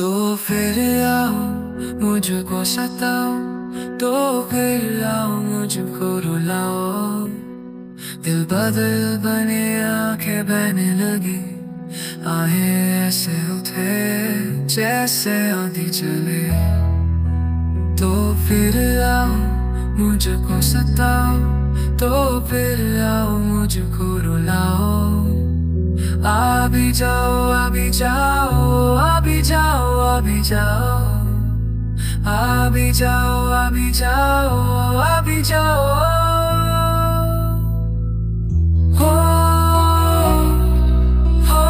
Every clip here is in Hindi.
तो फिर आओ मुझको सताओ तो फिर आओ मुझको रुलाओ दिल बदल बने आँखें बहने लगी आहे ऐसे उठे जैसे आंधी चले तो फिर आओ मुझको सताओ तो फिर आओ मुझको रुलाओ आ भी जाओ आ भी जाओ भी जाओ आ भी जाओ आ भी जाओ आ भी जाओ। हो हो,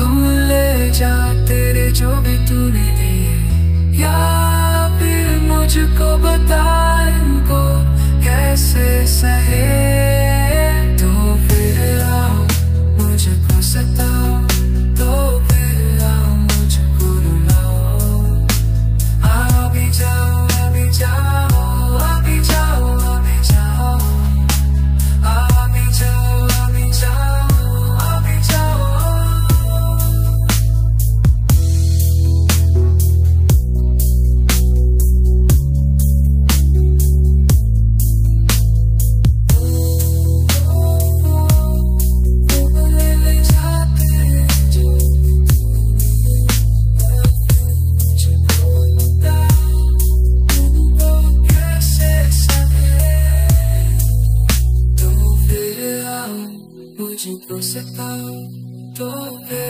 गुम ले जा तेरे जो भी तूने दिए या फिर मुझको बता तो मुझको सताओ तो है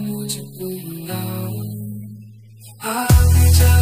मुझको हिलाओ आगे जा